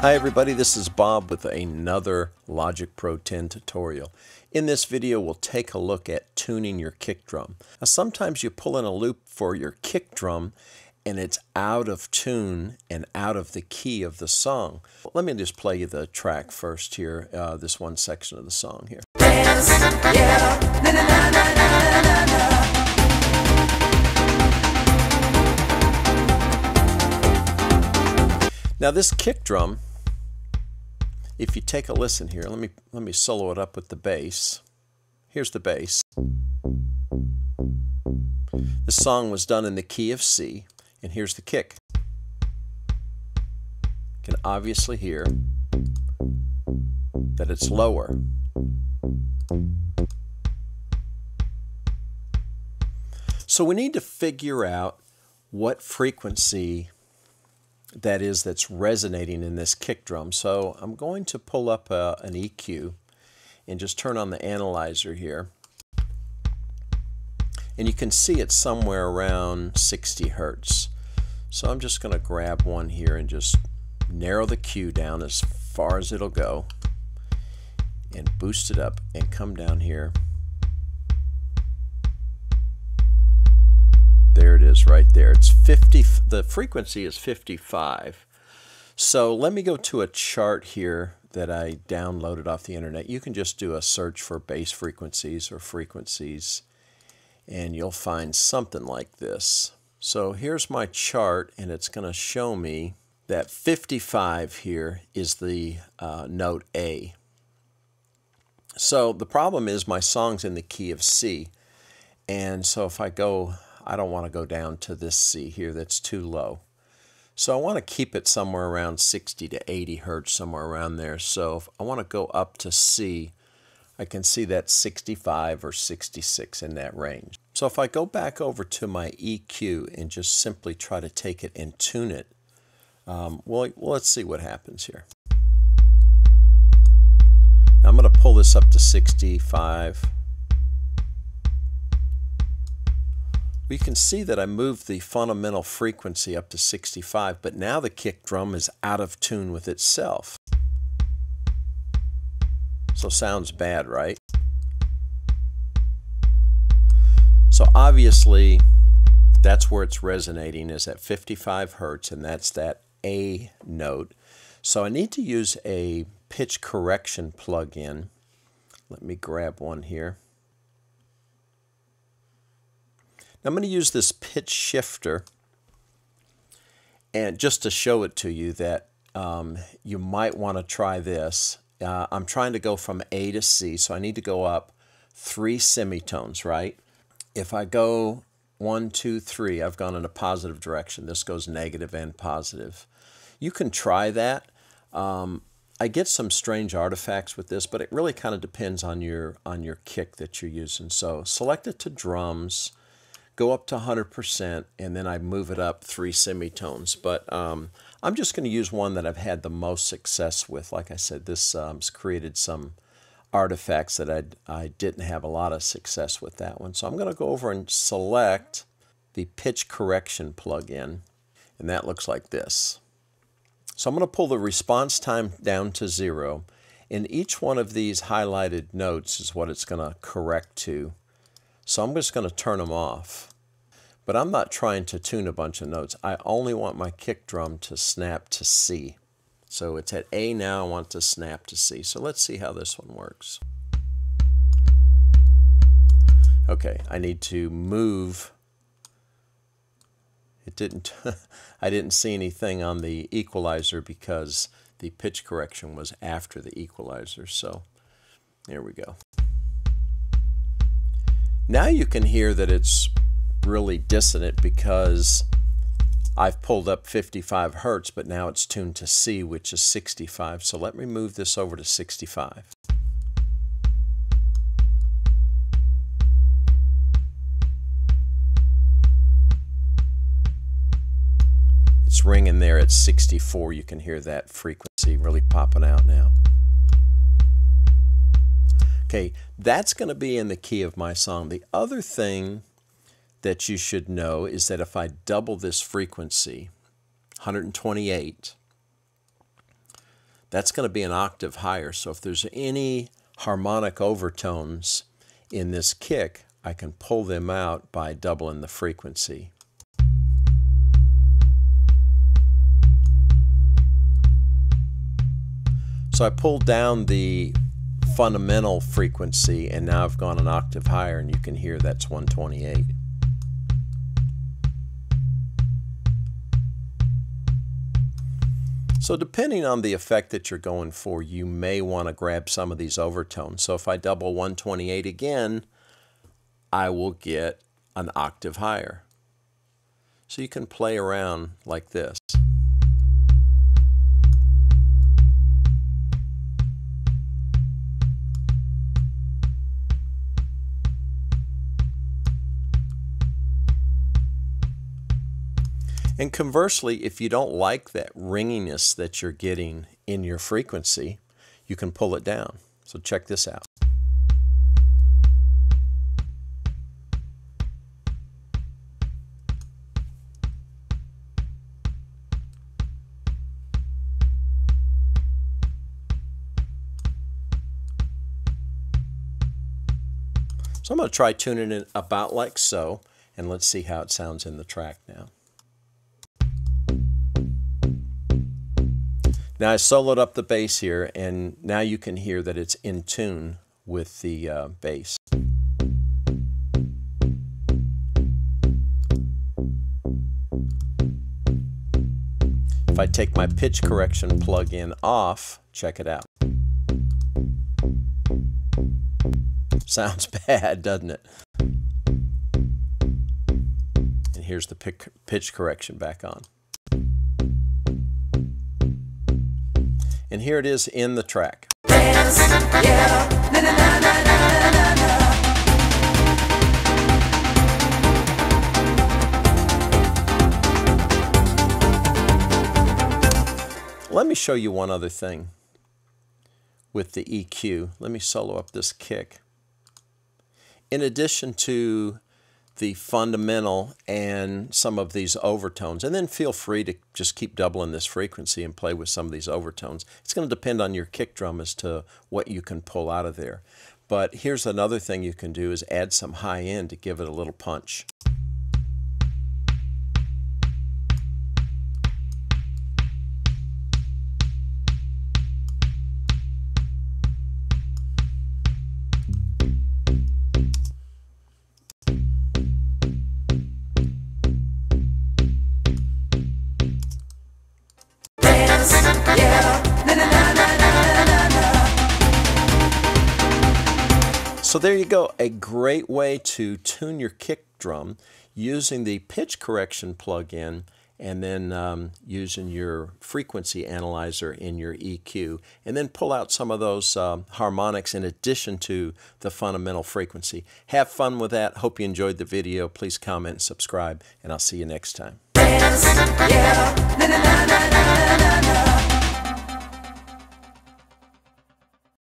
Hi everybody, this is Bob with another Logic Pro 10 tutorial. In this video, we'll take a look at tuning your kick drum. Now, sometimes you pull in a loop for your kick drum and it's out of tune and out of the key of the song. Let me just play you the track first here, uh, this one section of the song here. Dance, yeah. na, na, na, now this kick drum if you take a listen here, let me let me solo it up with the bass. Here's the bass. The song was done in the key of C, and here's the kick. You can obviously hear that it's lower. So we need to figure out what frequency that is that's resonating in this kick drum. So I'm going to pull up a, uh, an EQ and just turn on the analyzer here. And you can see it's somewhere around 60 hertz. So I'm just going to grab one here and just narrow the Q down as far as it'll go and boost it up and come down here There it is right there. It's 50, the frequency is 55. So let me go to a chart here that I downloaded off the internet. You can just do a search for bass frequencies or frequencies and you'll find something like this. So here's my chart and it's going to show me that 55 here is the uh, note A. So the problem is my song's in the key of C. And so if I go I don't want to go down to this C here that's too low. So I want to keep it somewhere around 60 to 80 hertz, somewhere around there. So if I want to go up to C, I can see that 65 or 66 in that range. So if I go back over to my EQ and just simply try to take it and tune it, um, well, let's see what happens here. Now I'm going to pull this up to 65. We can see that I moved the fundamental frequency up to 65, but now the kick drum is out of tune with itself. So sounds bad, right? So obviously, that's where it's resonating is at 55 hertz, and that's that A note. So I need to use a pitch correction plug-in. Let me grab one here. Now I'm going to use this pitch shifter and just to show it to you that um, you might want to try this. Uh, I'm trying to go from A to C, so I need to go up three semitones, right? If I go one, two, three, I've gone in a positive direction. This goes negative and positive. You can try that. Um, I get some strange artifacts with this, but it really kind of depends on your on your kick that you're using. So select it to drums go up to 100%, and then I move it up three semitones. But um, I'm just going to use one that I've had the most success with. Like I said, this um, created some artifacts that I, I didn't have a lot of success with that one. So I'm going to go over and select the pitch correction plugin, and that looks like this. So I'm going to pull the response time down to zero, and each one of these highlighted notes is what it's going to correct to. So I'm just going to turn them off. But I'm not trying to tune a bunch of notes. I only want my kick drum to snap to C. So it's at A now, I want to snap to C. So let's see how this one works. Okay, I need to move. It didn't, I didn't see anything on the equalizer because the pitch correction was after the equalizer. So there we go. Now you can hear that it's really dissonant because I've pulled up 55 hertz, but now it's tuned to C, which is 65. So let me move this over to 65. It's ringing there at 64. You can hear that frequency really popping out now. Okay, that's going to be in the key of my song. The other thing that you should know is that if I double this frequency, 128, that's going to be an octave higher. So if there's any harmonic overtones in this kick, I can pull them out by doubling the frequency. So I pulled down the fundamental frequency and now I've gone an octave higher and you can hear that's 128. So depending on the effect that you're going for, you may want to grab some of these overtones. So if I double 128 again, I will get an octave higher. So you can play around like this. And conversely, if you don't like that ringiness that you're getting in your frequency, you can pull it down. So check this out. So I'm going to try tuning it about like so, and let's see how it sounds in the track now. Now I soloed up the bass here, and now you can hear that it's in tune with the uh, bass. If I take my pitch correction plug-in off, check it out. Sounds bad, doesn't it? And here's the pitch correction back on. And here it is in the track. Dance, yeah. na, na, na, Let me show you one other thing with the EQ. Let me solo up this kick. In addition to the fundamental and some of these overtones. And then feel free to just keep doubling this frequency and play with some of these overtones. It's going to depend on your kick drum as to what you can pull out of there. But here's another thing you can do is add some high end to give it a little punch. So there you go, a great way to tune your kick drum using the pitch correction plug-in and then um, using your frequency analyzer in your EQ and then pull out some of those um, harmonics in addition to the fundamental frequency. Have fun with that. Hope you enjoyed the video. Please comment and subscribe and I'll see you next time. Dance, yeah. na, na, na,